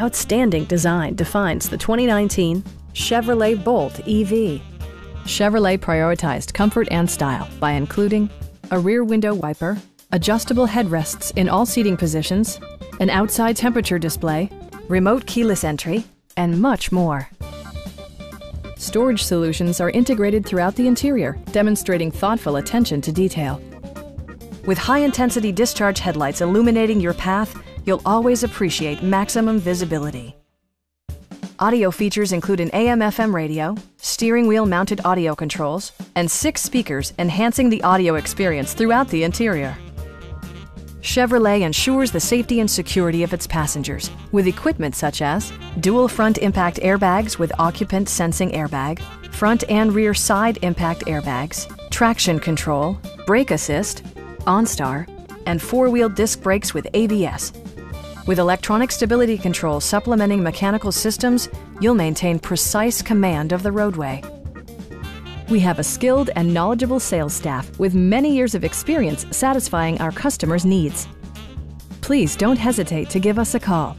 Outstanding design defines the 2019 Chevrolet Bolt EV. Chevrolet prioritized comfort and style by including a rear window wiper, adjustable headrests in all seating positions, an outside temperature display, remote keyless entry, and much more. Storage solutions are integrated throughout the interior, demonstrating thoughtful attention to detail. With high-intensity discharge headlights illuminating your path, you'll always appreciate maximum visibility. Audio features include an AM-FM radio, steering wheel mounted audio controls, and six speakers enhancing the audio experience throughout the interior. Chevrolet ensures the safety and security of its passengers with equipment such as dual front impact airbags with occupant sensing airbag, front and rear side impact airbags, traction control, brake assist, OnStar, and four-wheel disc brakes with ABS. With electronic stability control supplementing mechanical systems, you'll maintain precise command of the roadway. We have a skilled and knowledgeable sales staff with many years of experience satisfying our customers' needs. Please don't hesitate to give us a call